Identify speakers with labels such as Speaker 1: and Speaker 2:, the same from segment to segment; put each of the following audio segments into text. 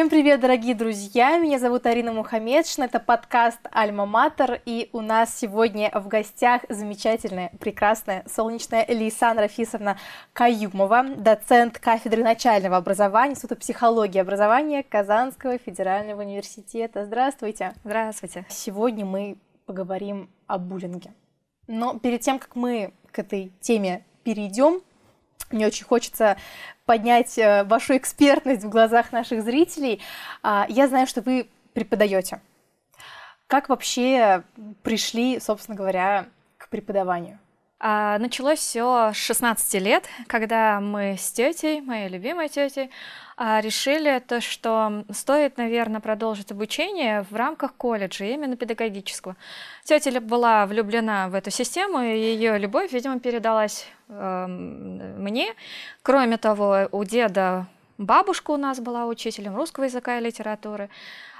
Speaker 1: Всем привет, дорогие друзья! Меня зовут Арина Мухамедшина, это подкаст «Альма Матер», и у нас сегодня в гостях замечательная, прекрасная, солнечная Лейсан Рафисовна Каюмова, доцент кафедры начального образования, Института психологии и образования Казанского федерального университета. Здравствуйте!
Speaker 2: Здравствуйте!
Speaker 1: Сегодня мы поговорим о буллинге. Но перед тем, как мы к этой теме перейдем, мне очень хочется поднять э, вашу экспертность в глазах наших зрителей. А, я знаю, что вы преподаете. Как вообще пришли, собственно говоря, к преподаванию?
Speaker 2: А, началось все с 16 лет, когда мы с тетей, моей любимой тетей, а, решили то, что стоит, наверное, продолжить обучение в рамках колледжа, именно педагогического. Тетя была влюблена в эту систему, и ее любовь, видимо, передалась э, мне. Кроме того, у деда бабушка у нас была учителем русского языка и литературы,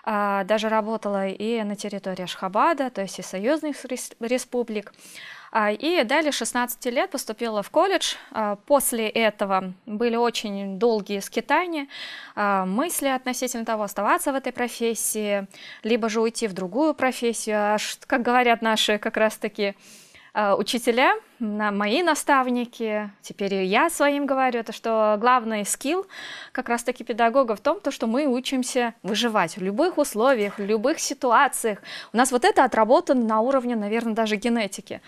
Speaker 2: а, даже работала и на территории Ашхабада, то есть и союзных республик. А, и далее 16 лет поступила в колледж. А, после этого были очень долгие скитания, а, мысли относительно того, оставаться в этой профессии, либо же уйти в другую профессию. Как говорят наши как раз-таки учителя, мои наставники, теперь и я своим говорю, это что главный скилл как раз-таки педагога в том, то, что мы учимся выживать в любых условиях, в любых ситуациях. У нас вот это отработано на уровне, наверное, даже генетики.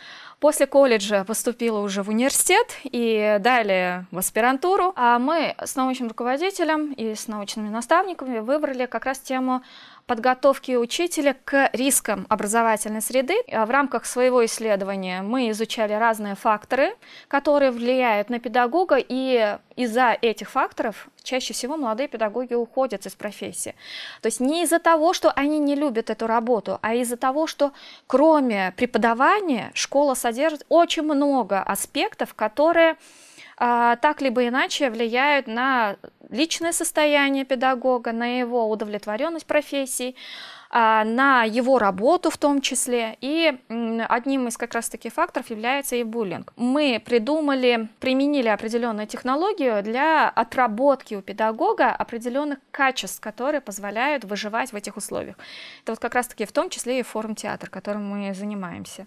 Speaker 2: После колледжа поступила уже в университет и далее в аспирантуру. А мы с научным руководителем и с научными наставниками выбрали как раз тему подготовки учителя к рискам образовательной среды. А в рамках своего исследования мы изучали разные факторы, которые влияют на педагога, и из-за этих факторов чаще всего молодые педагоги уходят из профессии. То есть не из-за того, что они не любят эту работу, а из-за того, что кроме преподавания школа содержит очень много аспектов, которые так либо иначе влияют на личное состояние педагога, на его удовлетворенность профессией, а, на его работу в том числе. И одним из как раз таких факторов является и буллинг. Мы придумали, применили определенную технологию для отработки у педагога определенных качеств, которые позволяют выживать в этих условиях. Это вот как раз таки в том числе и форум театр, которым мы занимаемся.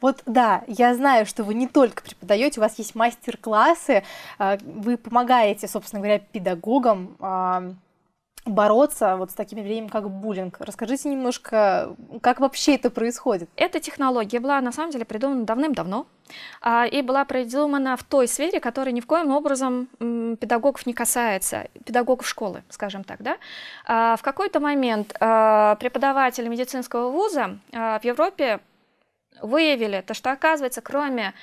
Speaker 1: Вот да, я знаю, что вы не только преподаете, у вас есть мастер-классы, а, вы помогаете, собственно говоря, педагогам а, бороться вот с таким явлением, как буллинг. Расскажите немножко, как вообще это происходит?
Speaker 2: Эта технология была на самом деле придумана давным-давно а, и была придумана в той сфере, которая ни в коем образом педагогов не касается, педагогов школы, скажем так. Да? В какой-то момент преподаватели медицинского вуза в Европе выявили то, что оказывается, кроме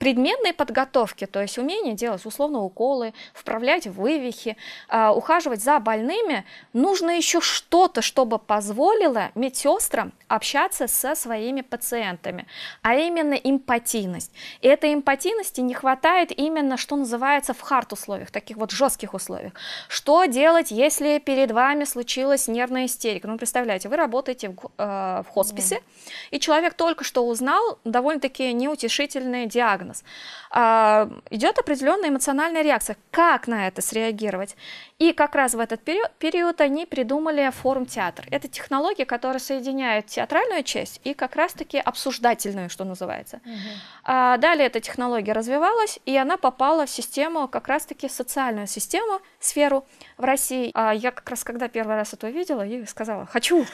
Speaker 2: предметной подготовки, то есть умение делать условно уколы, вправлять вывихи, э, ухаживать за больными, нужно еще что-то, чтобы позволило медсестрам общаться со своими пациентами, а именно эмпатийность. И этой эмпатийности не хватает именно, что называется, в хард условиях, таких вот жестких условиях. Что делать, если перед вами случилась нервная истерика? Ну, представляете, вы работаете в, э, в хосписе, mm. и человек только что узнал довольно-таки неутешительный диагноз диагноз, а, идет определенная эмоциональная реакция. Как на это среагировать? И как раз в этот период, период они придумали форум театр. Это технология, которая соединяет театральную часть и как раз-таки обсуждательную, что называется. Угу. А, далее эта технология развивалась, и она попала в систему, как раз-таки социальную систему, сферу в России. А я как раз когда первый раз это увидела, и сказала, хочу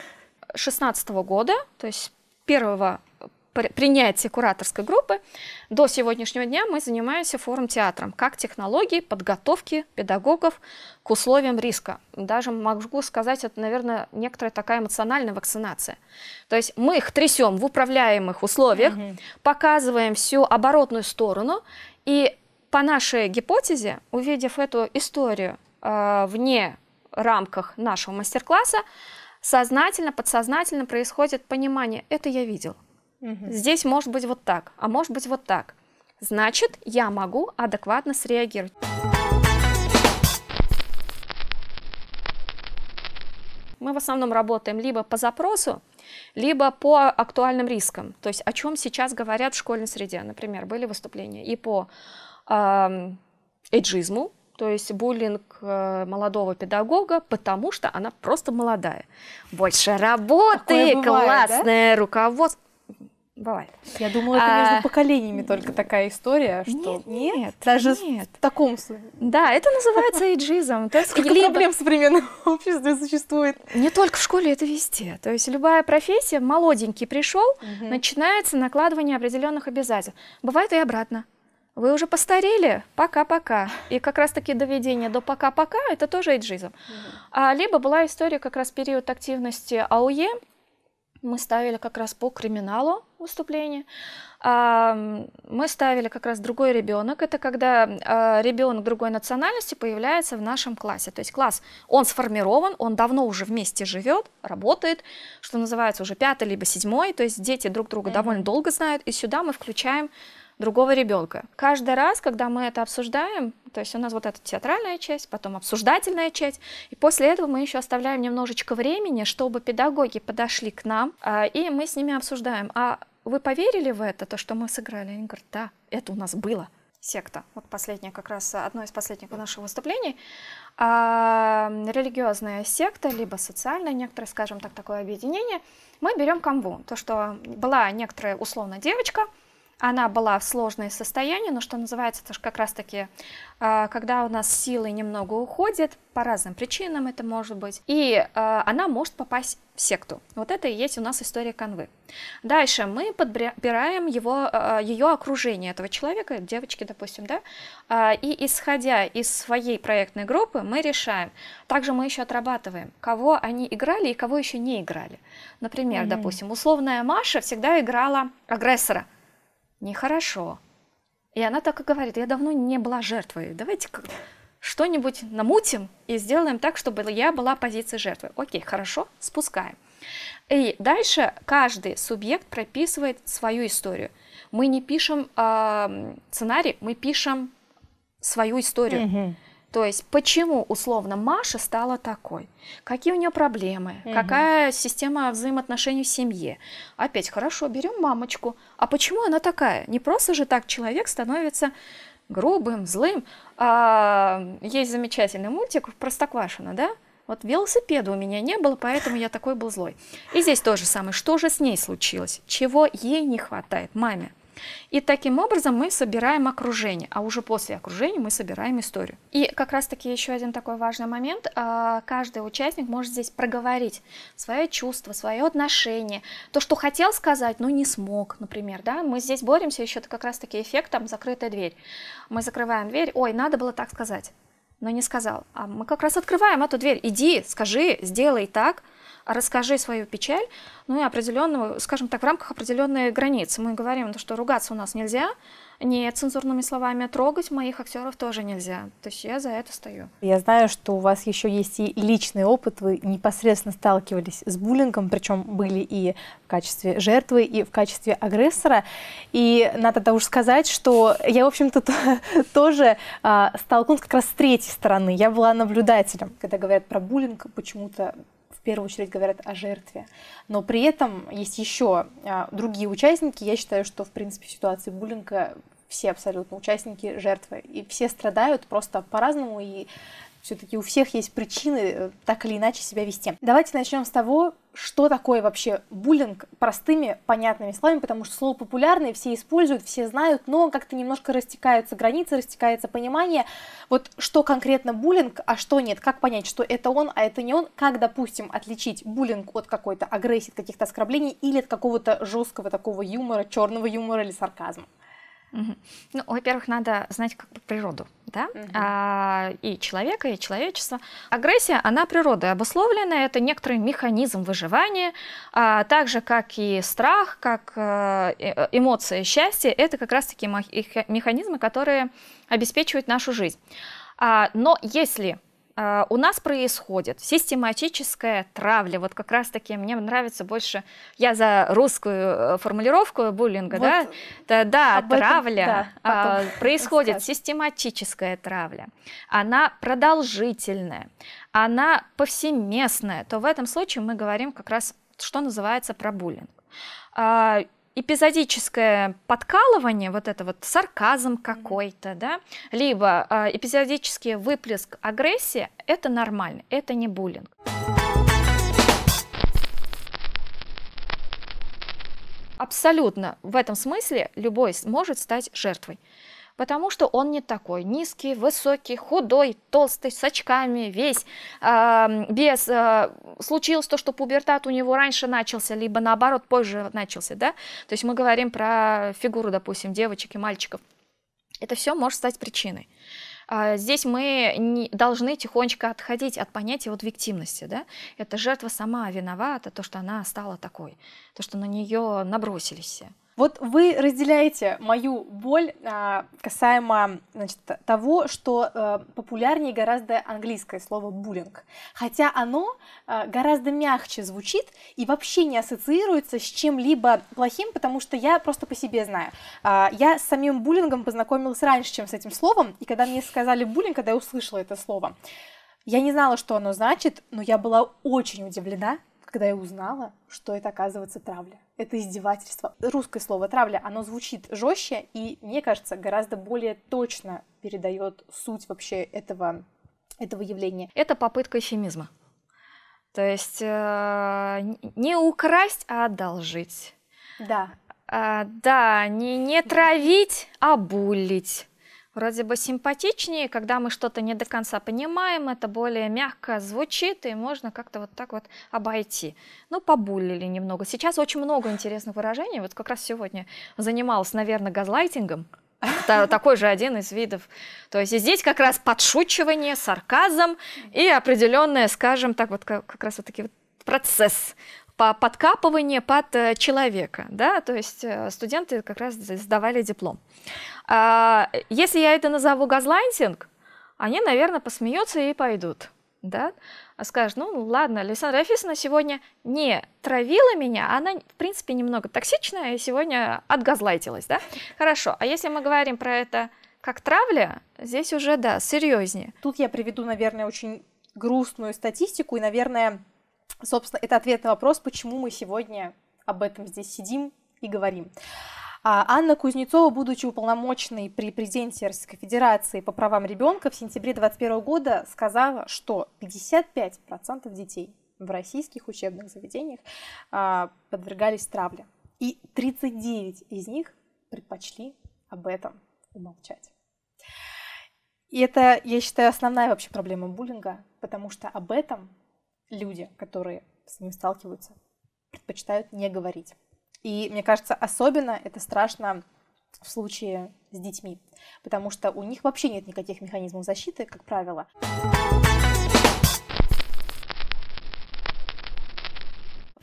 Speaker 2: 16 года, то есть первого принятия кураторской группы до сегодняшнего дня мы занимаемся форум-театром как технологии подготовки педагогов к условиям риска. Даже могу сказать, это, наверное, некоторая такая эмоциональная вакцинация. То есть мы их трясем в управляемых условиях, угу. показываем всю оборотную сторону, и по нашей гипотезе, увидев эту историю э, вне рамках нашего мастер-класса, сознательно, подсознательно происходит понимание, это я видел. Угу. Здесь может быть вот так, а может быть вот так. Значит, я могу адекватно среагировать. Мы в основном работаем либо по запросу, либо по актуальным рискам. То есть о чем сейчас говорят в школьной среде. Например, были выступления и по э, эйджизму, то есть буллинг э, молодого педагога, потому что она просто молодая. Больше работы, бывает, классное да? руководство. Бывает.
Speaker 1: Я думала, это между а... поколениями только такая история, что
Speaker 2: нет, нет
Speaker 1: даже
Speaker 2: нет.
Speaker 1: в таком.
Speaker 2: Да, это называется эйджизм.
Speaker 1: То есть Сколько либо... проблем в современном обществе существует.
Speaker 2: Не только в школе, это везде. То есть любая профессия, молоденький пришел, угу. начинается накладывание определенных обязательств. Бывает и обратно. Вы уже постарели, пока-пока. И как раз-таки доведение до пока-пока – это тоже эйджизм. Mm-hmm. А, либо была история как раз период активности АУЕ, мы ставили как раз по криминалу выступление. А, мы ставили как раз другой ребенок. Это когда а, ребенок другой национальности появляется в нашем классе. То есть класс, он сформирован, он давно уже вместе живет, работает, что называется уже пятый либо седьмой. То есть дети друг друга mm-hmm. довольно долго знают. И сюда мы включаем другого ребенка. Каждый раз, когда мы это обсуждаем, то есть у нас вот эта театральная часть, потом обсуждательная часть, и после этого мы еще оставляем немножечко времени, чтобы педагоги подошли к нам, а, и мы с ними обсуждаем, а вы поверили в это, то, что мы сыграли? Они говорят, да, это у нас было. Секта, вот последнее как раз одно из последних наших выступлений, а, религиозная секта, либо социальная, некоторые, скажем так, такое объединение, мы берем канву, то, что была некоторая условно девочка, она была в сложное состояние, но что называется, это же как раз-таки, а, когда у нас силы немного уходят, по разным причинам это может быть, и а, она может попасть в секту. Вот это и есть у нас история канвы. Дальше мы подбираем его, а, ее окружение этого человека, девочки, допустим, да, и исходя из своей проектной группы мы решаем. Также мы еще отрабатываем, кого они играли и кого еще не играли. Например, mm-hmm. допустим, условная Маша всегда играла агрессора – нехорошо. И она так и говорит, я давно не была жертвой, давайте что-нибудь намутим и сделаем так, чтобы я была позицией жертвы. Окей, хорошо, спускаем. И дальше каждый субъект прописывает свою историю. Мы не пишем э, сценарий, мы пишем свою историю. Mm-hmm. То есть почему условно Маша стала такой? Какие у нее проблемы? Угу. Какая система взаимоотношений в семье? Опять хорошо, берем мамочку. А почему она такая? Не просто же так человек становится грубым, злым. А, есть замечательный мультик Простоквашино, да? Вот велосипеда у меня не было, поэтому я такой был злой. И здесь то же самое. Что же с ней случилось? Чего ей не хватает, маме? И таким образом мы собираем окружение, а уже после окружения мы собираем историю. И как раз-таки еще один такой важный момент. А, каждый участник может здесь проговорить свое чувство, свое отношение, то, что хотел сказать, но не смог, например. Да? Мы здесь боремся еще как раз-таки эффектом закрытая дверь. Мы закрываем дверь, ой, надо было так сказать, но не сказал. А мы как раз открываем эту дверь, иди, скажи, сделай так – расскажи свою печаль, ну и определенного, скажем так, в рамках определенной границы. Мы говорим, что ругаться у нас нельзя, не цензурными словами трогать моих актеров тоже нельзя. То есть я за это стою.
Speaker 1: Я знаю, что у вас еще есть и личный опыт, вы непосредственно сталкивались с буллингом, причем были и в качестве жертвы, и в качестве агрессора. И надо тогда уж сказать, что я, в общем-то, тоже а, столкнулась как раз с третьей стороны. Я была наблюдателем. Когда говорят про буллинг, почему-то первую очередь говорят о жертве. Но при этом есть еще а, другие участники. Я считаю, что, в принципе, в ситуации буллинга все абсолютно участники жертвы. И все страдают просто по-разному. И все-таки у всех есть причины э, так или иначе себя вести. Давайте начнем с того, что такое вообще буллинг простыми, понятными словами, потому что слово популярное, все используют, все знают, но как-то немножко растекаются границы, растекается понимание, вот что конкретно буллинг, а что нет, как понять, что это он, а это не он, как, допустим, отличить буллинг от какой-то агрессии, от каких-то оскорблений или от какого-то жесткого такого юмора, черного юмора или сарказма.
Speaker 2: Угу. Ну, во-первых, надо знать как бы природу, да, угу. а, и человека, и человечества. Агрессия, она природой обусловлена, это некоторый механизм выживания, а, так же, как и страх, как а, эмоции счастья, это как раз-таки механизмы, которые обеспечивают нашу жизнь. А, но если у нас происходит систематическая травля. Вот как раз-таки мне нравится больше, я за русскую э, формулировку буллинга, вот да, да, да травля. Этом, да, uh, происходит расскажешь. систематическая травля. Она продолжительная, она повсеместная. То в этом случае мы говорим как раз, что называется, про буллинг. Эпизодическое подкалывание, вот это вот сарказм какой-то, да, либо э, эпизодический выплеск агрессии, это нормально, это не буллинг. Абсолютно в этом смысле любой может стать жертвой потому что он не такой. Низкий, высокий, худой, толстый, с очками, весь, э, без... Э, случилось то, что пубертат у него раньше начался, либо наоборот позже начался, да? То есть мы говорим про фигуру, допустим, девочек и мальчиков. Это все может стать причиной. А, здесь мы не должны тихонечко отходить от понятия вот виктимности. Да? Это жертва сама виновата, то, что она стала такой, то, что на нее набросились все.
Speaker 1: Вот вы разделяете мою боль а, касаемо значит, того, что а, популярнее гораздо английское слово буллинг, хотя оно а, гораздо мягче звучит и вообще не ассоциируется с чем-либо плохим, потому что я просто по себе знаю. А, я с самим буллингом познакомилась раньше, чем с этим словом, и когда мне сказали буллинг, когда я услышала это слово, я не знала, что оно значит, но я была очень удивлена, когда я узнала, что это оказывается травля. Это издевательство. Русское слово травля, оно звучит жестче и, мне кажется, гораздо более точно передает суть вообще этого, этого явления.
Speaker 2: Это попытка эфемизма. То есть э, не украсть, а одолжить.
Speaker 1: Да.
Speaker 2: А, да, не, не травить, а булить вроде бы симпатичнее, когда мы что-то не до конца понимаем, это более мягко звучит, и можно как-то вот так вот обойти. Ну, побулили немного. Сейчас очень много интересных выражений. Вот как раз сегодня занималась, наверное, газлайтингом. Такой же один из видов. То есть здесь как раз подшучивание, сарказм и определенное, скажем так, вот как раз вот такие вот процесс по подкапывание под э, человека, да, то есть э, студенты как раз сдавали диплом. А, если я это назову газлайтинг, они, наверное, посмеются и пойдут, да, а скажут, ну ладно, Александра Рафисовна сегодня не травила меня, она, в принципе, немного токсичная и сегодня отгазлайтилась, да, хорошо, а если мы говорим про это как травля, здесь уже, да, серьезнее.
Speaker 1: Тут я приведу, наверное, очень грустную статистику и, наверное, Собственно, это ответ на вопрос, почему мы сегодня об этом здесь сидим и говорим. А Анна Кузнецова, будучи уполномоченной при президенте Российской Федерации по правам ребенка в сентябре 2021 года, сказала, что 55% детей в российских учебных заведениях а, подвергались травле. И 39 из них предпочли об этом умолчать. И это, я считаю, основная вообще проблема буллинга, потому что об этом люди, которые с ним сталкиваются, предпочитают не говорить. И мне кажется, особенно это страшно в случае с детьми, потому что у них вообще нет никаких механизмов защиты, как правило.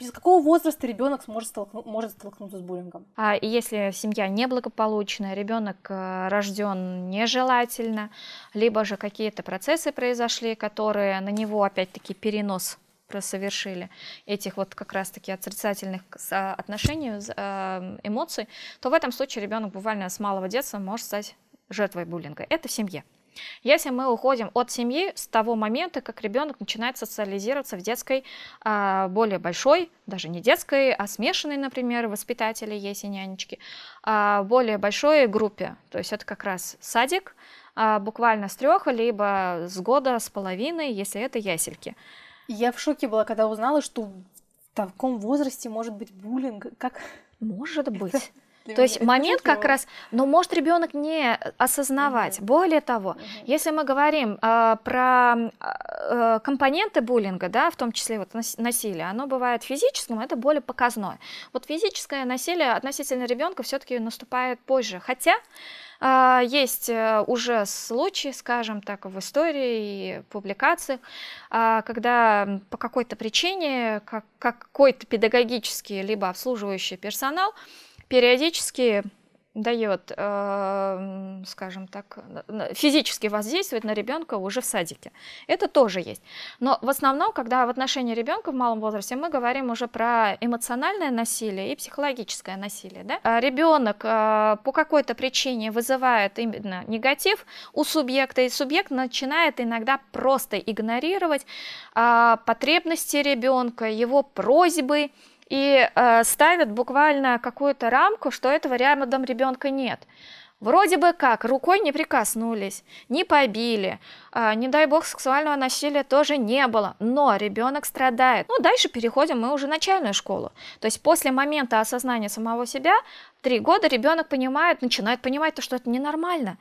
Speaker 1: С какого возраста ребенок сможет столкну- может столкнуться с буллингом?
Speaker 2: А если семья неблагополучная, ребенок э, рожден нежелательно, либо же какие-то процессы произошли, которые на него опять-таки перенос совершили этих вот как раз-таки отрицательных отношений, э, эмоций, то в этом случае ребенок буквально с малого детства может стать жертвой буллинга. Это в семье. Если мы уходим от семьи с того момента, как ребенок начинает социализироваться в детской, а, более большой, даже не детской, а смешанной, например, воспитатели есть и нянечки, а, более большой группе, то есть это как раз садик, а, буквально с трех, либо с года, с половиной, если это ясельки.
Speaker 1: Я в шоке была, когда узнала, что в таком возрасте может быть буллинг. Как?
Speaker 2: Может быть. То есть момент как раз, но может ребенок не осознавать. Более того, если мы говорим э, про э, компоненты буллинга, да, в том числе вот насилие, оно бывает физическим, это более показное. Вот физическое насилие относительно ребенка все-таки наступает позже, хотя э, есть уже случаи, скажем так, в истории и публикациях, э, когда по какой-то причине как, какой-то педагогический либо обслуживающий персонал периодически дает, э, скажем так, физически воздействовать на ребенка уже в садике. Это тоже есть. Но в основном, когда в отношении ребенка в малом возрасте мы говорим уже про эмоциональное насилие и психологическое насилие. Да? А ребенок э, по какой-то причине вызывает именно негатив у субъекта, и субъект начинает иногда просто игнорировать э, потребности ребенка, его просьбы, и э, ставят буквально какую-то рамку, что этого рядом ребенка нет. Вроде бы как, рукой не прикоснулись, не побили, э, не дай бог сексуального насилия тоже не было, но ребенок страдает. Ну, дальше переходим мы уже в начальную школу. То есть после момента осознания самого себя, три года ребенок понимает, начинает понимать то, что это ненормально.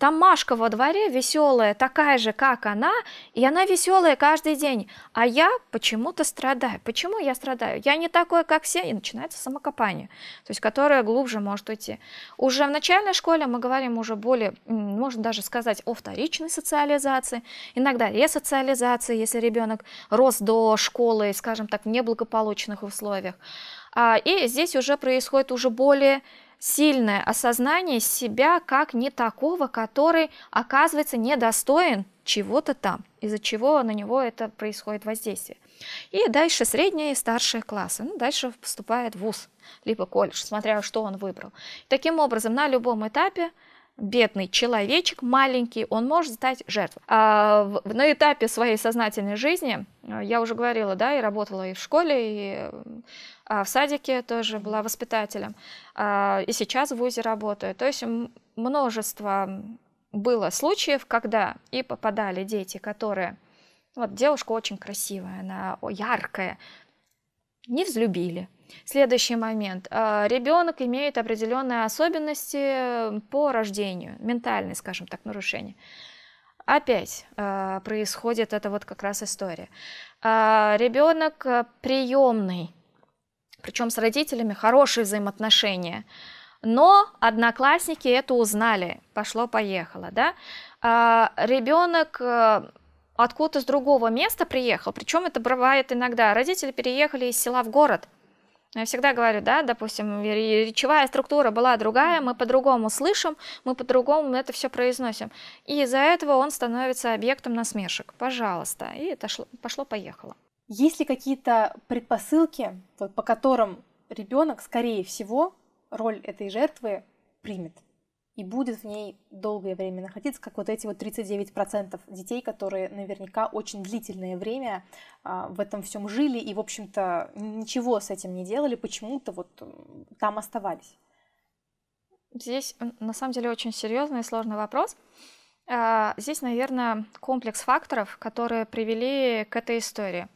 Speaker 2: Там Машка во дворе веселая, такая же, как она, и она веселая каждый день. А я почему-то страдаю. Почему я страдаю? Я не такой, как все, и начинается самокопание, то есть которое глубже может уйти. Уже в начальной школе мы говорим уже более, можно даже сказать, о вторичной социализации, иногда ресоциализации, если ребенок рос до школы, скажем так, в неблагополучных условиях. А, и здесь уже происходит уже более сильное осознание себя как не такого, который оказывается недостоин чего-то там, из-за чего на него это происходит воздействие. И дальше средние и старшие классы. Ну, дальше поступает ВУЗ, либо колледж, смотря что он выбрал. Таким образом, на любом этапе бедный человечек, маленький, он может стать жертвой. А на этапе своей сознательной жизни, э, я уже говорила, да, и работала и в школе, и в садике тоже была воспитателем, а, и сейчас в ВУЗе работаю. То есть множество было случаев, когда и попадали дети, которые... Вот девушка очень красивая, она яркая, не взлюбили, Следующий момент. А, Ребенок имеет определенные особенности по рождению, ментальные, скажем так, нарушения. Опять а, происходит это вот как раз история. А, Ребенок приемный, причем с родителями хорошие взаимоотношения. Но одноклассники это узнали, пошло-поехало, да. Ребенок откуда-то с другого места приехал, причем это бывает иногда. Родители переехали из села в город – я всегда говорю, да, допустим, речевая структура была другая, мы по-другому слышим, мы по-другому это все произносим. И из-за этого он становится объектом насмешек. Пожалуйста. И это пошло-поехало.
Speaker 1: Есть ли какие-то предпосылки, по которым ребенок, скорее всего, роль этой жертвы примет? и будет в ней долгое время находиться, как вот эти вот 39% детей, которые наверняка очень длительное время а, в этом всем жили и, в общем-то, ничего с этим не делали, почему-то вот там оставались.
Speaker 2: Здесь на самом деле очень серьезный и сложный вопрос. А, здесь, наверное, комплекс факторов, которые привели к этой истории.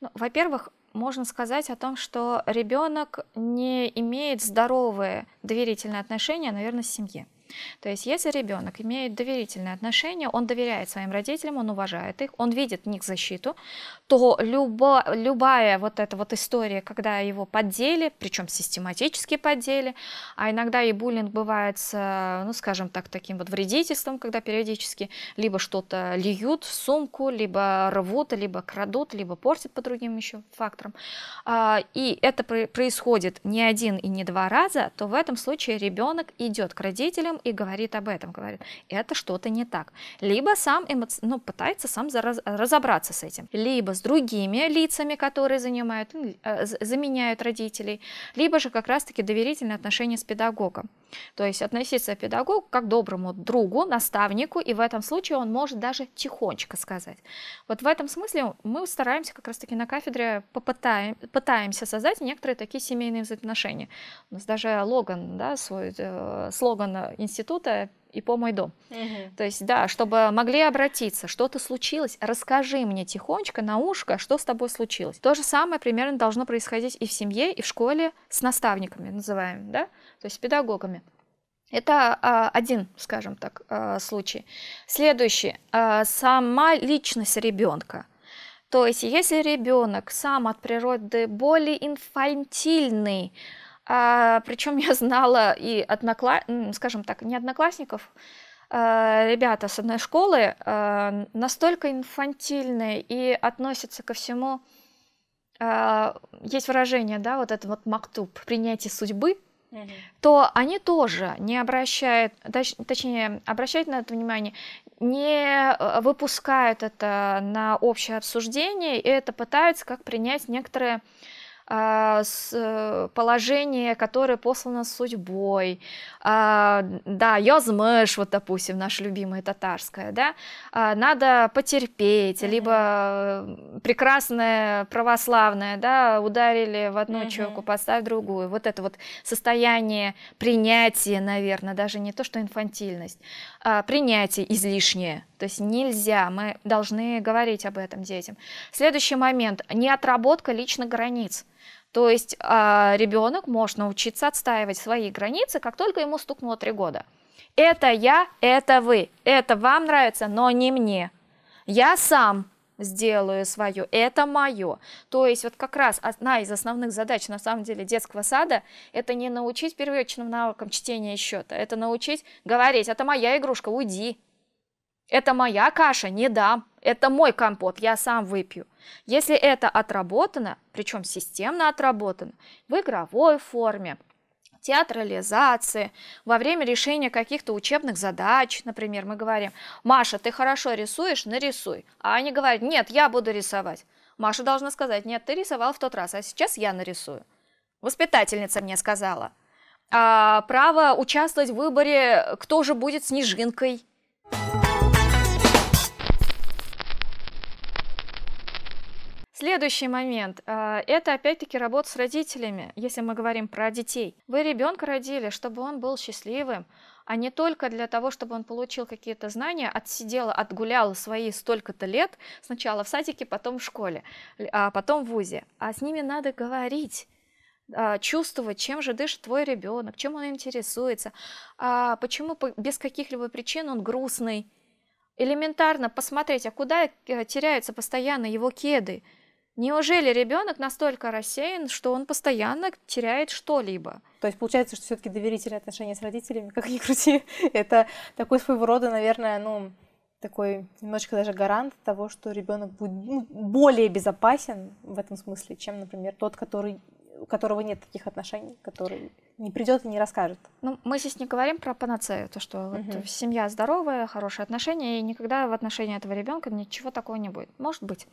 Speaker 2: Ну, во-первых, можно сказать о том, что ребенок не имеет здоровые доверительные отношения, наверное, с семьей. То есть если ребенок имеет доверительные отношения, он доверяет своим родителям, он уважает их, он видит в них защиту, то любо, любая вот эта вот история, когда его поддели, причем систематически поддели, а иногда и буллинг бывает с, ну, скажем так, таким вот вредительством, когда периодически либо что-то льют в сумку, либо рвут, либо крадут, либо портят по другим еще факторам. А, и это происходит не один и не два раза, то в этом случае ребенок идет к родителям и говорит об этом, говорит, это что-то не так. Либо сам эмоци... ну, пытается сам разобраться с этим, либо с другими лицами, которые занимают, э, заменяют родителей, либо же как раз-таки доверительные отношения с педагогом. То есть относиться к педагогу как к доброму другу, наставнику, и в этом случае он может даже тихонечко сказать. Вот в этом смысле мы стараемся как раз-таки на кафедре попытаем, пытаемся создать некоторые такие семейные взаимоотношения. У нас даже логан, да, свой э, слоган института и по мой дом. Угу. То есть, да, чтобы могли обратиться, что-то случилось, расскажи мне тихонечко на ушко, что с тобой случилось. То же самое примерно должно происходить и в семье, и в школе с наставниками, называем, да, то есть с педагогами. Это а, один, скажем так, а, случай. Следующий, а, сама личность ребенка. То есть, если ребенок сам от природы более инфантильный, а, причем я знала и однокла... скажем так, не одноклассников, а, ребята с одной школы а, настолько инфантильные и относятся ко всему. А, есть выражение, да, вот это вот мактуб, принятие судьбы, то они тоже не обращают, точ, точнее, обращают на это внимание, не выпускают это на общее обсуждение, и это пытаются как принять некоторые э, положение, которое послано судьбой, а, да, ёзмыш, вот, допустим, наша любимая татарская, да, а, надо потерпеть, mm-hmm. либо прекрасная православная, да, ударили в одну mm-hmm. поставь другую, вот это вот состояние принятия, наверное, даже не то, что инфантильность, а принятие излишнее, то есть нельзя, мы должны говорить об этом детям. Следующий момент, не отработка личных границ. То есть э, ребенок может научиться отстаивать свои границы, как только ему стукнуло три года. Это я, это вы, это вам нравится, но не мне. Я сам сделаю свое, это мое. То есть вот как раз одна из основных задач на самом деле детского сада это не научить первичным навыкам чтения и счета, это научить говорить, это моя игрушка, уйди, это моя каша, не дам. Это мой компот, я сам выпью. Если это отработано, причем системно отработано, в игровой форме, театрализации, во время решения каких-то учебных задач, например, мы говорим, Маша, ты хорошо рисуешь, нарисуй. А они говорят, нет, я буду рисовать. Маша должна сказать, нет, ты рисовал в тот раз, а сейчас я нарисую. Воспитательница мне сказала. А, право участвовать в выборе, кто же будет снежинкой. Следующий момент а, – это опять-таки работа с родителями, если мы говорим про детей. Вы ребенка родили, чтобы он был счастливым, а не только для того, чтобы он получил какие-то знания, отсидел, отгулял свои столько-то лет, сначала в садике, потом в школе, а потом в ВУЗе. А с ними надо говорить а, чувствовать, чем же дышит твой ребенок, чем он интересуется, а почему без каких-либо причин он грустный. Элементарно посмотреть, а куда э, теряются постоянно его кеды – Неужели ребенок настолько рассеян, что он постоянно теряет что-либо?
Speaker 1: То есть получается, что все-таки доверительные отношения с родителями, как ни крути, это такой своего рода, наверное, ну, такой немножечко даже гарант того, что ребенок будет ну, более безопасен в этом смысле, чем, например, тот, который у которого нет таких отношений, который не придет и не расскажет.
Speaker 2: Ну, мы здесь не говорим про панацею, то, что угу. вот семья здоровая, хорошие отношения, и никогда в отношении этого ребенка ничего такого не будет. Может быть.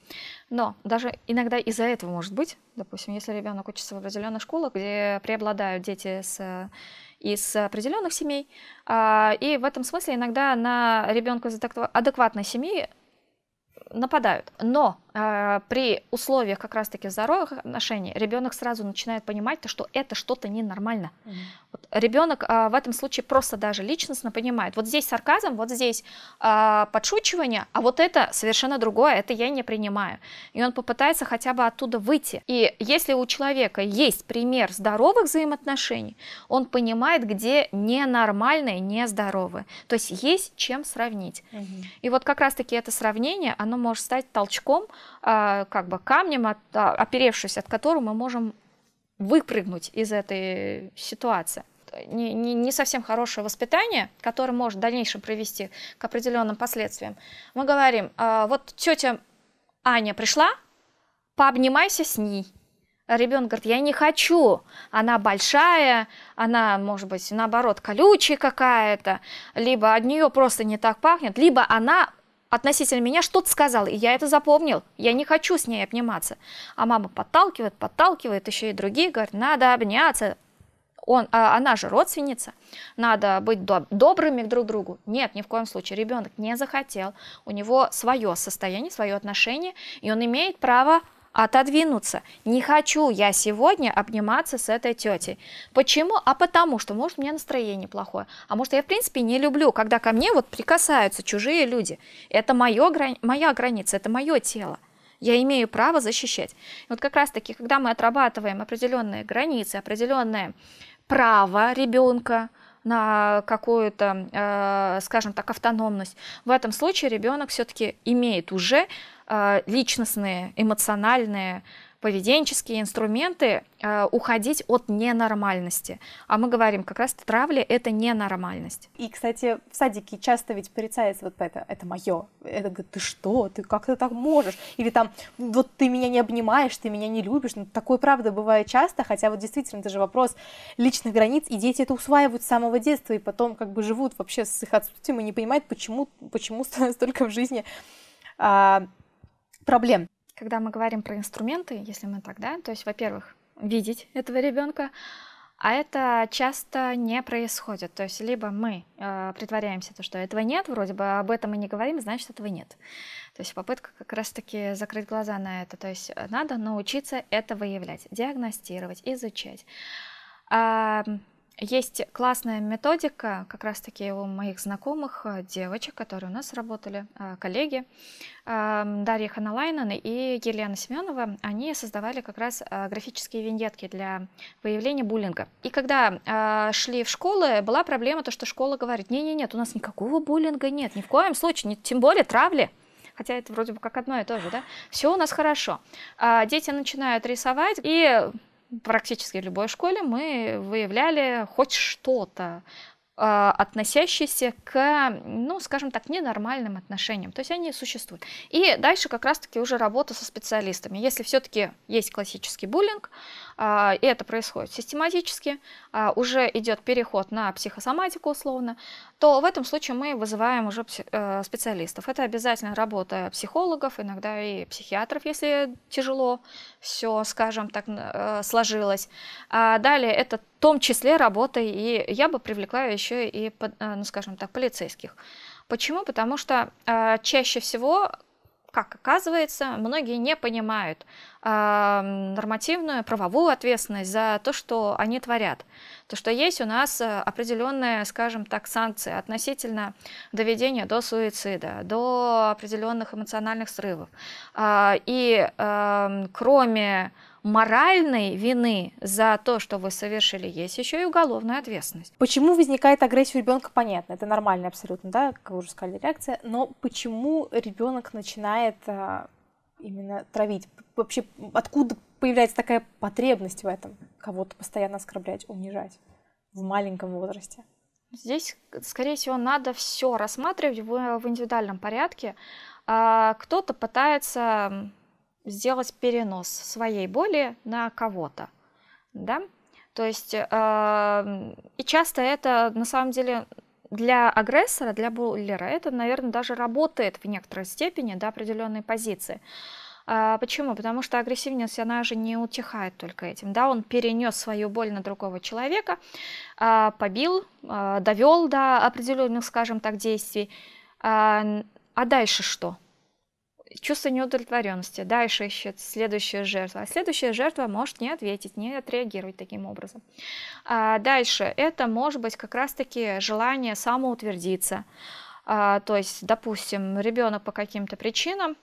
Speaker 2: Но даже иногда из-за этого может быть, допустим, если ребенок учится в определенных школах, где преобладают дети с из определенных семей. А, и в этом смысле иногда на ребенка из адекватной семьи нападают. Но при условиях как раз-таки здоровых отношений ребенок сразу начинает понимать, то, что это что-то ненормально. Mm-hmm. Вот ребенок э, в этом случае просто даже личностно понимает, вот здесь сарказм, вот здесь э, подшучивание, а вот это совершенно другое, это я не принимаю. И он попытается хотя бы оттуда выйти. И если у человека есть пример здоровых взаимоотношений, он понимает, где ненормальное, нездоровое. То есть есть чем сравнить. Mm-hmm. И вот как раз-таки это сравнение, оно может стать толчком, а, как бы камнем, от, а, оперевшись от которого мы можем выпрыгнуть из этой ситуации. Не, не, не совсем хорошее воспитание, которое может в дальнейшем привести к определенным последствиям. Мы говорим, а, вот тетя Аня пришла, пообнимайся с ней. Ребенок говорит, я не хочу, она большая, она, может быть, наоборот, колючая какая-то, либо от нее просто не так пахнет, либо она относительно меня что-то сказал, и я это запомнил, я не хочу с ней обниматься. А мама подталкивает, подталкивает, еще и другие говорят, надо обняться, он, а она же родственница, надо быть доб- добрыми друг к другу. Нет, ни в коем случае, ребенок не захотел, у него свое состояние, свое отношение, и он имеет право отодвинуться. Не хочу я сегодня обниматься с этой тетей. Почему? А потому что, может, у меня настроение плохое. А может, я, в принципе, не люблю, когда ко мне вот прикасаются чужие люди. Это моё, моя граница, это мое тело. Я имею право защищать. И вот как раз-таки, когда мы отрабатываем определенные границы, определенное право ребенка, на какую-то, э, скажем так, автономность. В этом случае ребенок все-таки имеет уже личностные, эмоциональные поведенческие инструменты э, уходить от ненормальности. А мы говорим, как раз травля — это ненормальность.
Speaker 1: И, кстати, в садике часто ведь порицается вот это, это мое. Это говорит, ты что, ты как ты так можешь? Или там, вот ты меня не обнимаешь, ты меня не любишь. Ну, такое, правда, бывает часто, хотя вот действительно это же вопрос личных границ, и дети это усваивают с самого детства, и потом как бы живут вообще с их отсутствием и не понимают, почему, почему столько в жизни а, проблем.
Speaker 2: Когда мы говорим про инструменты, если мы так, да, то есть, во-первых, видеть этого ребенка, а это часто не происходит. То есть либо мы э, притворяемся, то, что этого нет, вроде бы об этом мы не говорим, значит, этого нет. То есть попытка как раз-таки закрыть глаза на это. То есть надо научиться это выявлять, диагностировать, изучать. Есть классная методика, как раз-таки у моих знакомых э, девочек, которые у нас работали, э, коллеги, эм, Дарья Ханалайнен и Елена Семенова, они создавали как раз э, графические виньетки для выявления буллинга. И когда шли в школы, была проблема, то, что школа говорит, не-не-нет, у нас никакого буллинга нет, ни в коем случае, тем более травли хотя это вроде бы как одно и то же, да, все у нас хорошо. Дети начинают рисовать, и практически в любой школе мы выявляли хоть что-то, а, относящиеся к, ну, скажем так, ненормальным отношениям. То есть они существуют. И дальше как раз-таки уже работа со специалистами. Если все-таки есть классический буллинг, и это происходит систематически, а, уже идет переход на психосоматику условно, то в этом случае мы вызываем уже э, специалистов. Это обязательно работа психологов, иногда и психиатров, если тяжело все, скажем так, э, сложилось. А далее это в том числе работа, и я бы привлекла еще и, э, ну, скажем так, полицейских. Почему? Потому что чаще всего как оказывается, многие не понимают э, нормативную правовую ответственность за то, что они творят. То, что есть у нас э, определенные, скажем так, санкции относительно доведения до суицида, до определенных эмоциональных срывов. Э, и э, кроме моральной вины за то, что вы совершили, есть еще и уголовная ответственность.
Speaker 1: Почему возникает агрессия у ребенка, понятно, это нормально абсолютно, да, как вы уже сказали, реакция, но почему ребенок начинает а, именно травить? Вообще, откуда появляется такая потребность в этом, кого-то постоянно оскорблять, унижать в маленьком возрасте?
Speaker 2: Здесь, скорее всего, надо все рассматривать в, в индивидуальном порядке. А, кто-то пытается сделать перенос своей боли на кого-то, да, то есть э, и часто это на самом деле для агрессора, для буллера, это, наверное, даже работает в некоторой степени до определенной позиции. А, почему? Потому что агрессивность, она же не утихает только этим. Да? Он перенес свою боль на другого человека, а, побил, а, довел до определенных, скажем так, действий. А дальше что? Чувство неудовлетворенности. Дальше ищет следующая жертва. А следующая жертва может не ответить, не отреагировать таким образом. А дальше это может быть как раз-таки желание самоутвердиться. А, то есть, допустим, ребенок по каким-то причинам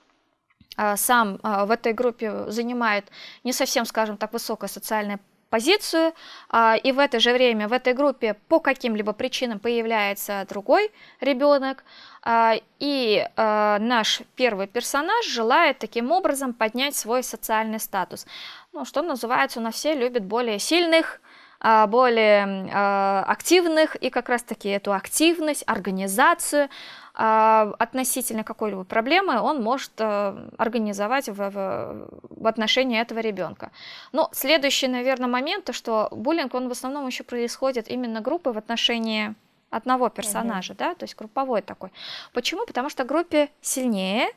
Speaker 2: а, сам а, в этой группе занимает не совсем, скажем так, высокое социальное позицию, а, и в это же время в этой группе по каким-либо причинам появляется другой ребенок, а, и а, наш первый персонаж желает таким образом поднять свой социальный статус. Ну, что называется, у нас все любят более сильных, более активных, и как раз-таки эту активность, организацию а, относительно какой-либо проблемы он может организовать в, в, в отношении этого ребенка. Но следующий, наверное, момент, то что буллинг, он в основном еще происходит именно группы в отношении одного персонажа, угу. да, то есть групповой такой. Почему? Потому что группе сильнее,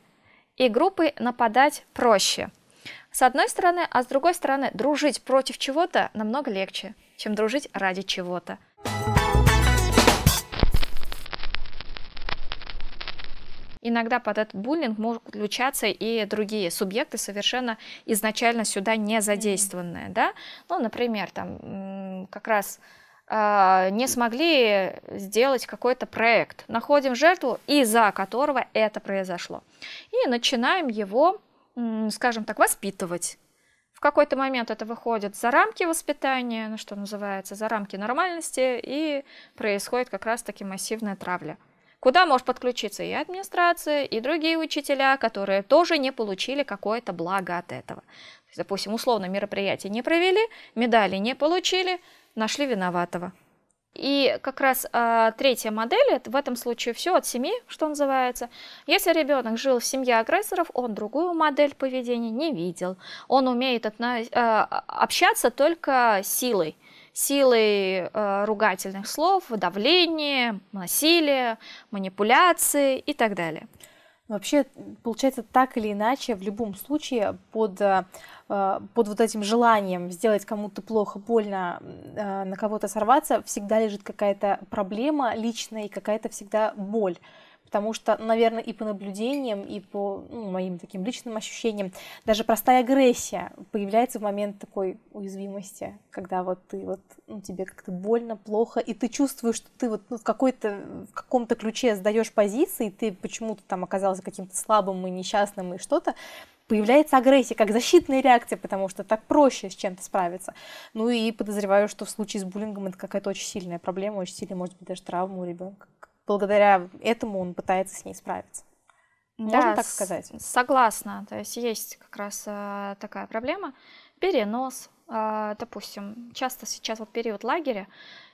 Speaker 2: и группы нападать проще. С одной стороны, а с другой стороны, дружить против чего-то намного легче, чем дружить ради чего-то. Иногда под этот буллинг могут включаться и другие субъекты, совершенно изначально сюда не задействованные, да. Ну, например, там как раз э, не смогли сделать какой-то проект, находим жертву, из-за которого это произошло, и начинаем его, скажем так, воспитывать. В какой-то момент это выходит за рамки воспитания, ну, что называется, за рамки нормальности, и происходит как раз-таки массивная травля куда может подключиться и администрация, и другие учителя, которые тоже не получили какое-то благо от этого. Допустим, условно мероприятие не провели, медали не получили, нашли виноватого. И как раз а, третья модель, в этом случае все от семьи, что называется. Если ребенок жил в семье агрессоров, он другую модель поведения не видел. Он умеет отно- а, общаться только силой силой э, ругательных слов, давления, насилия, манипуляции и так далее.
Speaker 1: Вообще, получается, так или иначе, в любом случае, под, э, под вот этим желанием сделать кому-то плохо, больно, э, на кого-то сорваться, всегда лежит какая-то проблема личная и какая-то всегда боль. Потому что, наверное, и по наблюдениям, и по ну, моим таким личным ощущениям, даже простая агрессия появляется в момент такой уязвимости, когда вот ты вот, ну, тебе как-то больно, плохо, и ты чувствуешь, что ты вот ну, в какой-то, в каком-то ключе сдаешь позиции, ты почему-то там оказался каким-то слабым и несчастным и что-то, появляется агрессия как защитная реакция, потому что так проще с чем-то справиться. Ну и подозреваю, что в случае с буллингом это какая-то очень сильная проблема, очень сильная, может быть, даже травма у ребенка благодаря этому он пытается с ней справиться. Можно да, так сказать?
Speaker 2: Согласна. То есть есть как раз э, такая проблема. Перенос, э, допустим, часто сейчас вот период лагеря,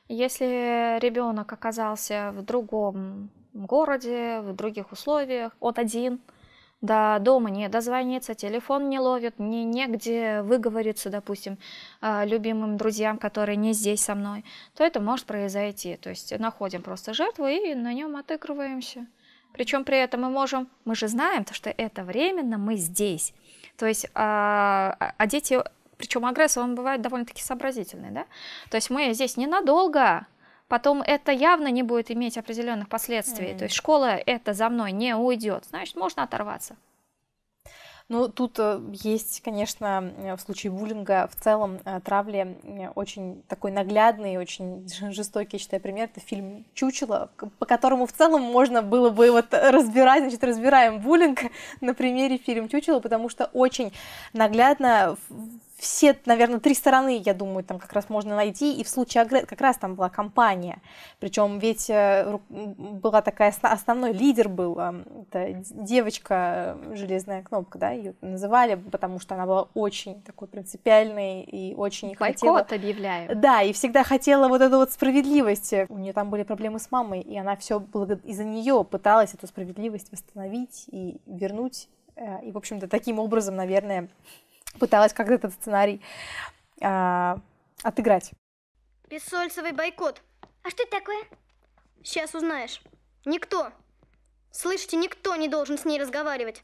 Speaker 2: если ребенок оказался в другом городе, в других условиях, он один, до дома не дозвониться, телефон не ловит, не негде выговориться, допустим, а, любимым друзьям, которые не здесь со мной, то это может произойти. То есть находим просто жертву и на нем отыгрываемся. Причем при этом мы можем, мы же знаем, что это временно, мы здесь. То есть, а, а, а дети, причем агрессор, он бывает довольно-таки сообразительный, да? То есть мы здесь ненадолго, потом это явно не будет иметь определенных последствий. Mm. То есть школа это за мной не уйдет, значит, можно оторваться.
Speaker 1: Ну, тут э, есть, конечно, э, в случае буллинга в целом э, травли очень такой наглядный, очень жестокий, считаю, пример. Это фильм «Чучело», по которому в целом можно было бы вот разбирать, значит, разбираем буллинг на примере фильма «Чучело», потому что очень наглядно все, наверное, три стороны, я думаю, там как раз можно найти. И в случае агрессии как раз там была компания. Причем ведь э, была такая основной лидер был, это девочка железная кнопка, да, ее называли, потому что она была очень такой принципиальной и очень
Speaker 2: Бойкот
Speaker 1: хотела...
Speaker 2: объявляю.
Speaker 1: Да, и всегда хотела вот эту вот справедливость. У нее там были проблемы с мамой, и она все из-за нее пыталась эту справедливость восстановить и вернуть. Э, и, в общем-то, таким образом, наверное, пыталась как-то этот сценарий а, отыграть.
Speaker 3: Бессольцевый бойкот. А что это такое? Сейчас узнаешь. Никто. Слышите, никто не должен с ней разговаривать.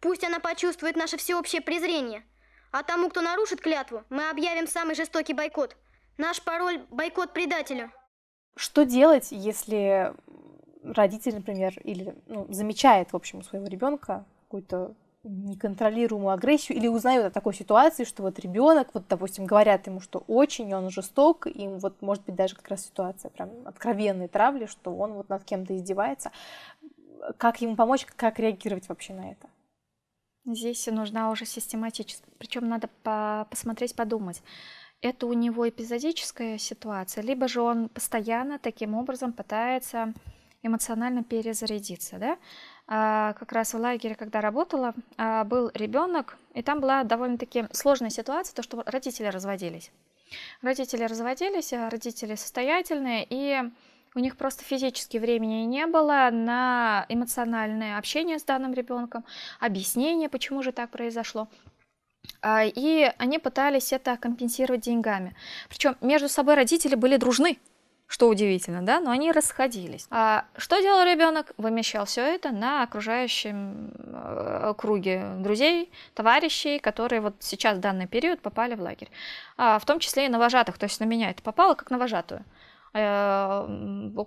Speaker 3: Пусть она почувствует наше всеобщее презрение. А тому, кто нарушит клятву, мы объявим самый жестокий бойкот. Наш пароль – бойкот предателю.
Speaker 1: Что делать, если родитель, например, или ну, замечает, в общем, у своего ребенка какую-то неконтролируемую агрессию или узнают о такой ситуации, что вот ребенок, вот, допустим, говорят ему, что очень он жесток, и вот, может быть, даже как раз ситуация прям откровенной травли, что он вот над кем-то издевается. Как ему помочь, как реагировать вообще на это?
Speaker 2: Здесь нужна уже систематическая, причем надо по посмотреть, подумать. Это у него эпизодическая ситуация, либо же он постоянно таким образом пытается эмоционально перезарядиться, да? А, как раз в лагере, когда работала, а, был ребенок, и там была довольно-таки сложная ситуация, то, что родители разводились. Родители разводились, а родители состоятельные, и у них просто физически времени не было на эмоциональное общение с данным ребенком, объяснение, почему же так произошло. И они пытались это компенсировать деньгами. Причем между собой родители были дружны, что удивительно, да, но они расходились. А что делал ребенок? Вымещал все это на окружающем э, круге друзей, товарищей, которые вот сейчас в данный период попали в лагерь. А, в том числе и на вожатых, то есть на меня это попало как на вожатую. Э,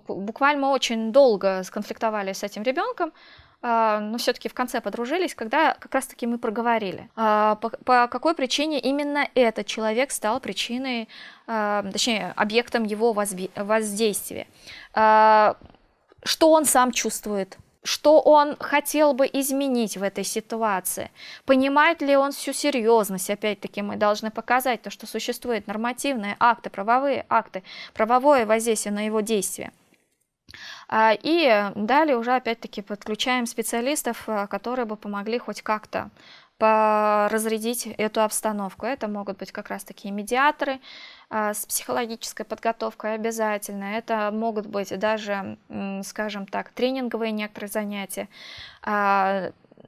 Speaker 2: буквально мы очень долго сконфликтовали с этим ребенком, но все-таки в конце подружились, когда как раз-таки мы проговорили, а, по, по какой причине именно этот человек стал причиной, а, точнее, объектом его воздействия, что он сам чувствует, что он хотел бы изменить в этой ситуации, понимает ли он всю серьезность, опять-таки мы должны показать то, что существуют нормативные акты, правовые акты, правовое воздействие на его действия. А, и далее уже опять-таки подключаем специалистов, э, которые бы помогли хоть как-то разрядить эту обстановку. Это могут быть как раз такие медиаторы а, с психологической подготовкой обязательно. Это могут быть даже, скажем так, тренинговые некоторые занятия.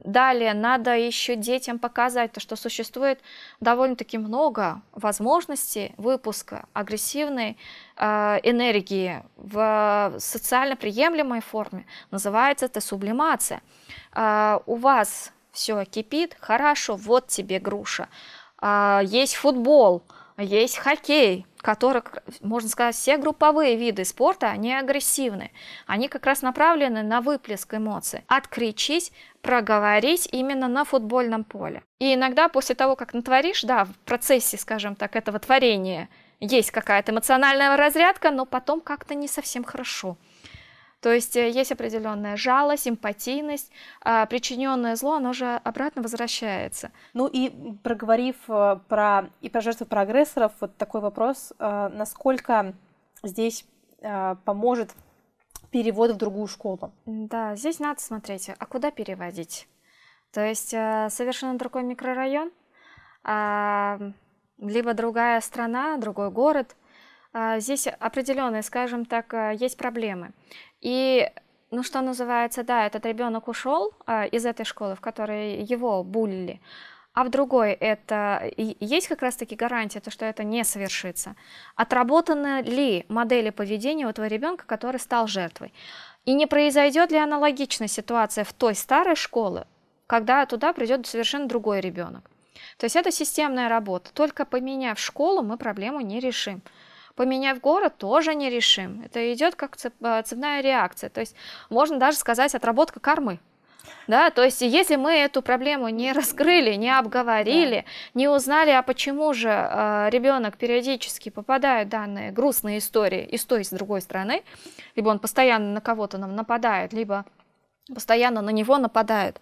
Speaker 2: Далее надо еще детям показать, то, что существует довольно-таки много возможностей выпуска агрессивной э, энергии в социально приемлемой форме. Называется это сублимация. Э, у вас все кипит, хорошо, вот тебе груша. Э, есть футбол, есть хоккей, который, можно сказать, все групповые виды спорта, они агрессивны. Они как раз направлены на выплеск эмоций. Откричись, проговорить именно на футбольном поле. И иногда после того, как натворишь, да, в процессе, скажем так, этого творения есть какая-то эмоциональная разрядка, но потом как-то не совсем хорошо. То есть э, есть определенная жалость, эмпатийность, а причиненное зло, оно же обратно возвращается.
Speaker 1: Ну и проговорив э, про и про жертвы, про агрессоров, вот такой вопрос, э, насколько здесь поможет перевод в другую школу?
Speaker 2: Да, здесь надо смотреть, а куда переводить? То есть совершенно другой микрорайон, а, либо другая страна, другой город. А, здесь определенные, скажем так, есть проблемы. И, ну что называется, да, этот ребенок ушел а, из этой школы, в которой его булили, а в другой это есть как раз-таки гарантия, то, что это не совершится. Отработаны ли модели поведения у этого ребенка, который стал жертвой? И не произойдет ли аналогичная ситуация в той старой школе, когда туда придет совершенно другой ребенок? То есть это системная работа. Только поменяв школу, мы проблему не решим поменяв город, тоже не решим. Это идет как э, цепная реакция. То есть можно даже сказать отработка кармы. Да, то есть если мы эту проблему не раскрыли, не обговорили, да. не узнали, а почему же э, ребенок периодически попадает в данные грустные истории и с той, и с другой стороны, либо он постоянно на кого-то нам нападает, либо постоянно на него нападают,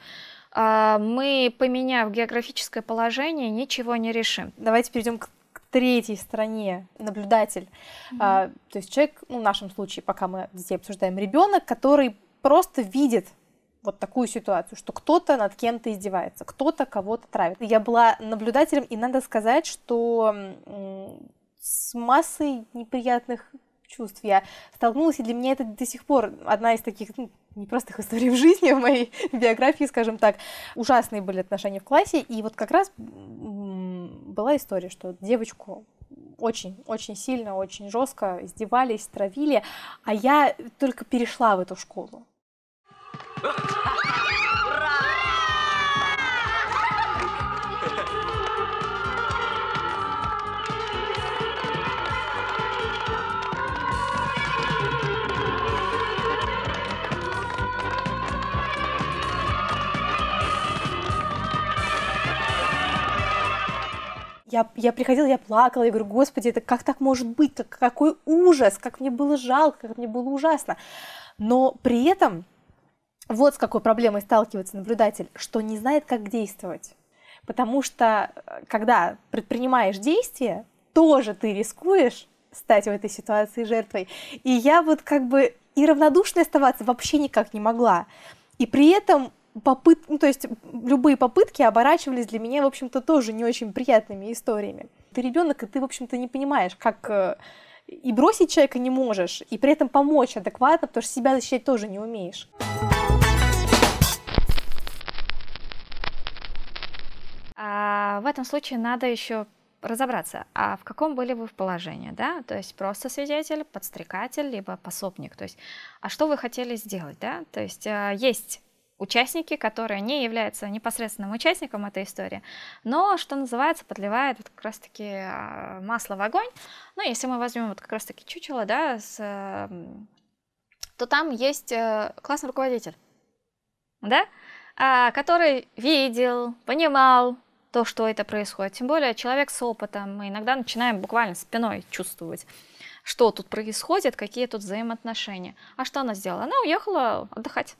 Speaker 2: э, мы, поменяв географическое положение, ничего не решим.
Speaker 1: Давайте перейдем к третьей стороне наблюдатель. Mm-hmm. А, то есть человек, ну, в нашем случае, пока мы детей обсуждаем, ребенок, который просто видит вот такую ситуацию, что кто-то над кем-то издевается, кто-то кого-то травит. Я была наблюдателем, и надо сказать, что с массой неприятных чувств я столкнулась, и для меня это до сих пор одна из таких ну, непростых историй в жизни, в моей биографии, скажем так. Ужасные были отношения в классе, и вот как раз была история, что девочку очень-очень сильно, очень жестко издевались, травили, а я только перешла в эту школу. Я, я приходила, я плакала, я говорю, господи, это как так может быть, как, какой ужас, как мне было жалко, как мне было ужасно. Но при этом вот с какой проблемой сталкивается наблюдатель, что не знает, как действовать. Потому что, э, когда предпринимаешь действия, тоже ты рискуешь стать в этой ситуации жертвой. И я вот как бы и равнодушной оставаться вообще никак не могла. И при этом попыт... ну, то есть любые попытки оборачивались для меня, в общем-то, тоже не очень приятными историями. Ты ребенок, и ты, в общем-то, не понимаешь, как э, и бросить человека не можешь, и при этом помочь адекватно, потому что себя защищать тоже не умеешь.
Speaker 2: А в этом случае надо еще разобраться, а в каком были вы в положении, да, то есть просто свидетель, подстрекатель, либо пособник, то есть, а что вы хотели сделать, да, то есть э, есть участники, которые не являются непосредственным участником этой истории, но, что называется, подливает вот как раз-таки а, масло в огонь. Ну, если мы возьмем вот как раз-таки чучело, да, с, то там есть э, классный руководитель, да, а, который видел, понимал то, что это происходит. Тем более человек с опытом, мы иногда начинаем буквально спиной чувствовать, что тут происходит, какие тут взаимоотношения. А что она сделала? Она уехала отдыхать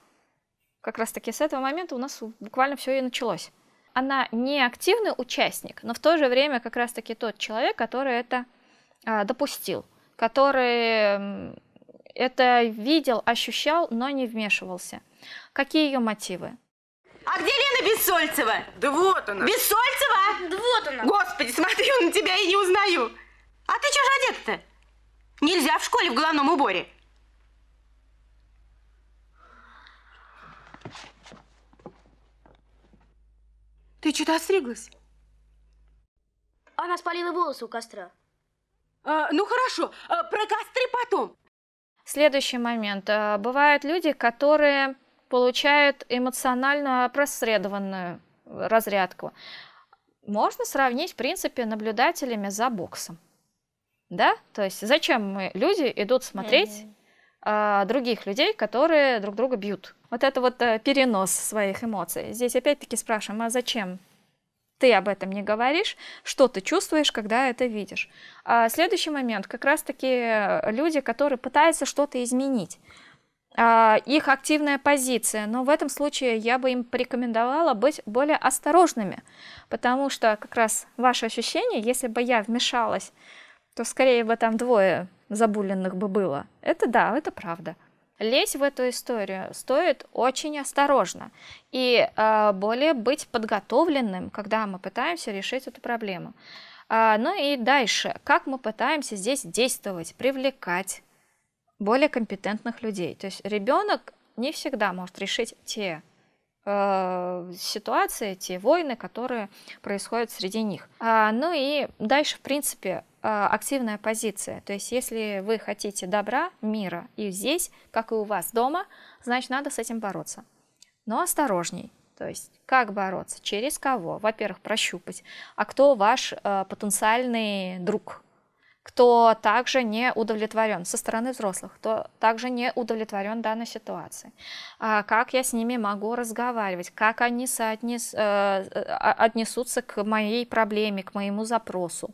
Speaker 2: как раз-таки с этого момента у нас буквально все и началось. Она не активный участник, но в то же время как раз-таки тот человек, который это а, допустил, который это видел, ощущал, но не вмешивался. Какие ее мотивы?
Speaker 4: А где Лена Бессольцева?
Speaker 5: Да вот она.
Speaker 4: Бессольцева?
Speaker 3: Да вот она.
Speaker 4: Господи, смотрю на тебя и не узнаю. А ты что же одета-то? Нельзя в школе в головном уборе. Ты что-то остриглась?
Speaker 3: Она спалила волосы у костра.
Speaker 4: А, ну хорошо, а, про костры потом.
Speaker 2: Следующий момент. А, бывают люди, которые получают эмоционально опосредованную разрядку. Можно сравнить, в принципе, наблюдателями за боксом. Да? То есть зачем мы, люди, идут смотреть mm-hmm. а, других людей, которые друг друга бьют? Вот это вот а, перенос своих эмоций. Здесь опять-таки спрашиваем, а зачем ты об этом не говоришь, что ты чувствуешь, когда это видишь. А следующий момент, как раз-таки э, люди, которые пытаются что-то изменить. А, их активная позиция, но в этом случае я бы им порекомендовала быть более осторожными, потому что как раз ваше ощущение, если бы я вмешалась, то скорее бы там двое забуленных бы было. Это да, это правда. Лезть в эту историю стоит очень осторожно и э, более быть подготовленным, когда мы пытаемся решить эту проблему. А, ну и дальше, как мы пытаемся здесь действовать, привлекать более компетентных людей. То есть ребенок не всегда может решить те э, ситуации, те войны, которые происходят среди них. А, ну и дальше, в принципе, а, активная позиция. То есть если вы хотите добра, мира и здесь, как и у вас дома, значит, надо с этим бороться. Но осторожней. То есть как бороться? Через кого? Во-первых, прощупать. А кто ваш э, потенциальный друг? Кто также не удовлетворен со стороны взрослых, кто также не удовлетворен данной ситуацией. А как я с ними могу разговаривать? Как они соотнес, э, э, отнесутся к моей проблеме, к моему запросу?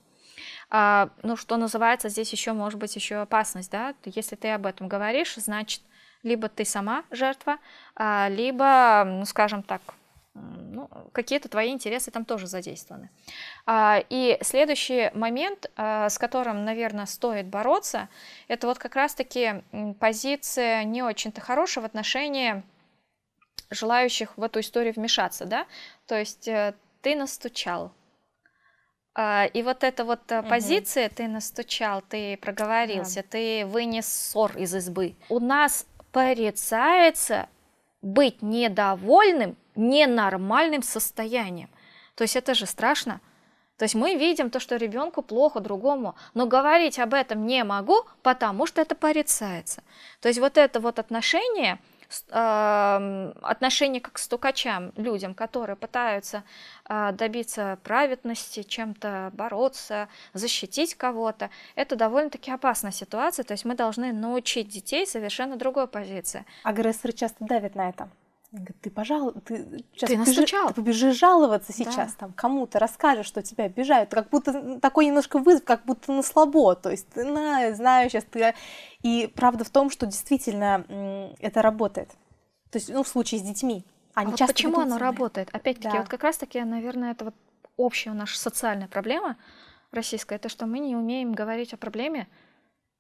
Speaker 2: А, ну, что называется, здесь еще может быть еще опасность, да, если ты об этом говоришь, значит, либо ты сама жертва, а, либо, ну, скажем так, ну, какие-то твои интересы там тоже задействованы. А, и следующий момент, а, с которым, наверное, стоит бороться, это вот как раз-таки позиция не очень-то хорошая в отношении желающих в эту историю вмешаться, да, то есть э, ты настучал, и вот эта вот угу. позиция, ты настучал, ты проговорился, да. ты вынес ссор из избы. У нас порицается быть недовольным ненормальным состоянием. То есть это же страшно. То есть мы видим то, что ребенку плохо другому, но говорить об этом не могу, потому что это порицается. То есть вот это вот отношение – отношение как к стукачам, людям, которые пытаются а, добиться праведности, чем-то бороться, защитить кого-то, это довольно-таки опасная ситуация. То есть мы должны научить детей совершенно другой позиции.
Speaker 1: Агрессоры часто давят на это. Говорит, ты, пожалуй, ты сейчас
Speaker 2: ты настучал.
Speaker 1: Ты побежишь жаловаться сейчас да. там кому-то, расскажешь, что тебя обижают. Как будто такой немножко вызов, как будто на слабо. То есть, ты на, знаю, сейчас ты... И правда в том, что действительно это работает. То есть, ну, в случае с детьми.
Speaker 2: Они а часто вот почему оно работает? Опять-таки, да. вот как раз-таки, наверное, это вот общая наша социальная проблема российская, это что мы не умеем говорить о проблеме,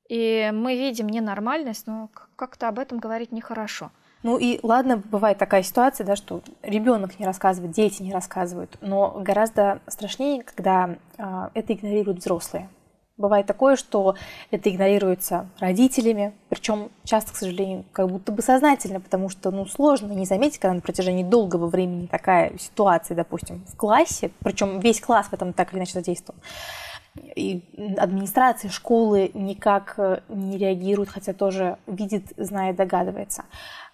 Speaker 2: и мы видим ненормальность, но как-то об этом говорить нехорошо.
Speaker 1: Ну и ладно, бывает такая ситуация, да, что ребенок не рассказывает, дети не рассказывают, но гораздо страшнее, когда э, это игнорируют взрослые. Бывает такое, что это игнорируется родителями, причем часто, к сожалению, как будто бы сознательно, потому что ну, сложно не заметить, когда на протяжении долгого времени такая ситуация, допустим, в классе, причем весь класс в этом так или иначе задействован, и администрация школы никак э, не реагирует, хотя тоже видит, знает, догадывается.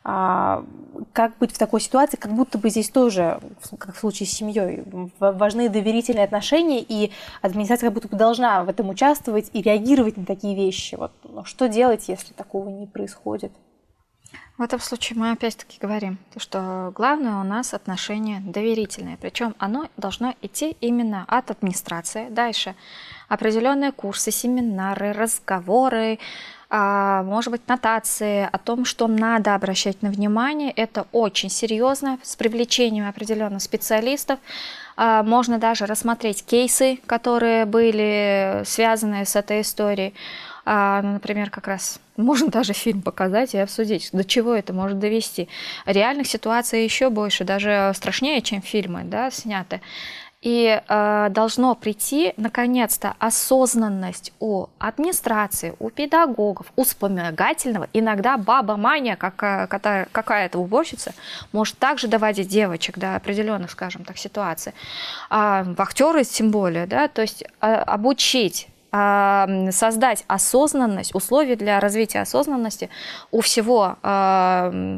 Speaker 1: А, как быть в такой ситуации, как будто бы здесь тоже, как в случае с семьей, важны доверительные отношения, и администрация как будто бы должна в этом участвовать и реагировать на такие вещи. Вот, но что делать, если такого не происходит?
Speaker 2: В этом случае мы опять-таки говорим, что главное у нас отношение доверительное, причем оно должно идти именно от администрации. Дальше определенные курсы, семинары, разговоры, может быть, нотации о том, что надо обращать на внимание. Это очень серьезно, с привлечением определенных специалистов. А, можно даже рассмотреть кейсы, которые были связаны с этой историей. А, ну, например, как раз можно даже фильм показать и обсудить, до чего это может довести. Реальных ситуаций еще больше, даже страшнее, чем фильмы да, сняты. И э, должно прийти, наконец-то, осознанность у администрации, у педагогов, у вспомогательного. Иногда баба Маня, какая, какая-то уборщица, может также доводить девочек до определенных, скажем так, ситуаций. А вахтеры тем более, да, то есть э, обучить создать осознанность, условия для развития осознанности у всего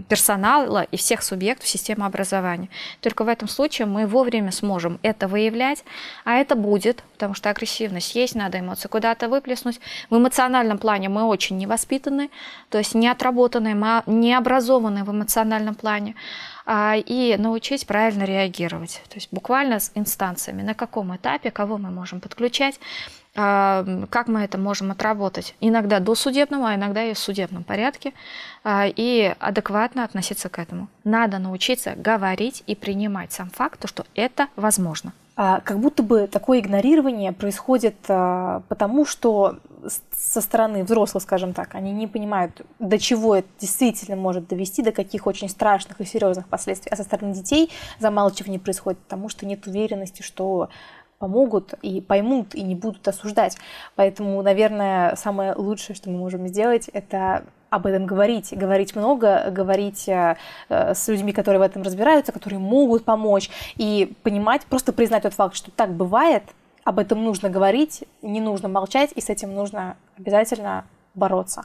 Speaker 2: персонала и всех субъектов системы образования. Только в этом случае мы вовремя сможем это выявлять, а это будет, потому что агрессивность есть, надо эмоции куда-то выплеснуть. В эмоциональном плане мы очень невоспитаны, то есть не отработанные, мы не образованные в эмоциональном плане а, и научить правильно реагировать. То есть буквально с инстанциями, на каком этапе, кого мы можем подключать, как мы это можем отработать. Иногда до судебного, а иногда и в судебном порядке, а, и адекватно относиться к этому. Надо научиться говорить и принимать сам факт, то, что это возможно.
Speaker 1: А, как будто бы такое игнорирование происходит потому, что со стороны взрослых, скажем так, они не понимают, до чего это действительно может довести, до каких очень страшных и серьезных последствий. А со стороны детей замалчивание происходит, потому что нет уверенности, что помогут и поймут и не будут осуждать. Поэтому, наверное, самое лучшее, что мы можем сделать, это об этом говорить, говорить много, говорить э, с людьми, которые в этом разбираются, которые могут помочь, и понимать, просто признать тот факт, что так бывает, об этом нужно говорить, не нужно молчать, и с этим нужно обязательно бороться.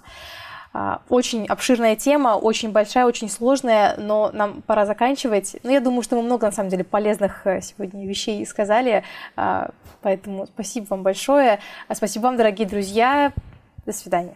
Speaker 1: А, очень обширная тема, очень большая, очень сложная, но нам пора заканчивать. Но я думаю, что мы много, на самом деле, полезных э, сегодня вещей сказали, а, поэтому спасибо вам большое. А спасибо вам, дорогие друзья. До свидания.